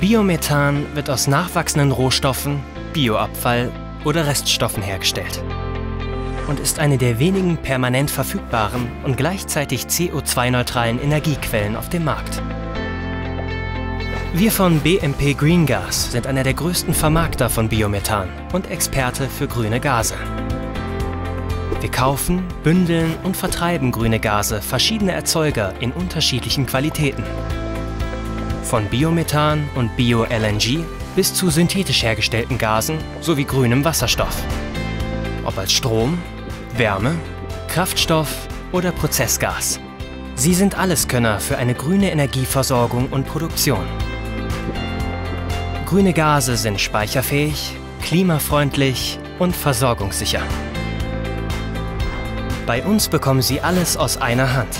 Biomethan wird aus nachwachsenden Rohstoffen, Bioabfall oder Reststoffen hergestellt und ist eine der wenigen permanent verfügbaren und gleichzeitig CO2-neutralen Energiequellen auf dem Markt. Wir von BMP Green Gas sind einer der größten Vermarkter von Biomethan und Experte für grüne Gase. Wir kaufen, bündeln und vertreiben grüne Gase verschiedener Erzeuger in unterschiedlichen Qualitäten. Von Biomethan und Bio-LNG bis zu synthetisch hergestellten Gasen sowie grünem Wasserstoff. Ob als Strom, Wärme, Kraftstoff oder Prozessgas. Sie sind Alleskönner für eine grüne Energieversorgung und Produktion. Grüne Gase sind speicherfähig, klimafreundlich und versorgungssicher. Bei uns bekommen Sie alles aus einer Hand.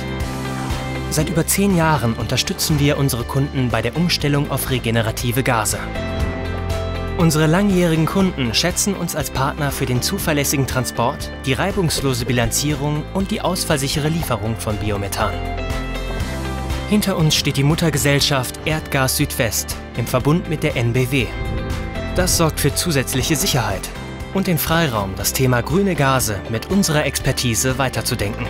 Seit über zehn Jahren unterstützen wir unsere Kunden bei der Umstellung auf regenerative Gase. Unsere langjährigen Kunden schätzen uns als Partner für den zuverlässigen Transport, die reibungslose Bilanzierung und die ausfallsichere Lieferung von Biomethan. Hinter uns steht die Muttergesellschaft Erdgas Südwest im Verbund mit der NBW. Das sorgt für zusätzliche Sicherheit und den Freiraum, das Thema grüne Gase mit unserer Expertise weiterzudenken.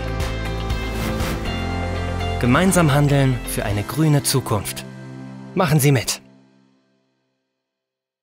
Gemeinsam handeln für eine grüne Zukunft. Machen Sie mit!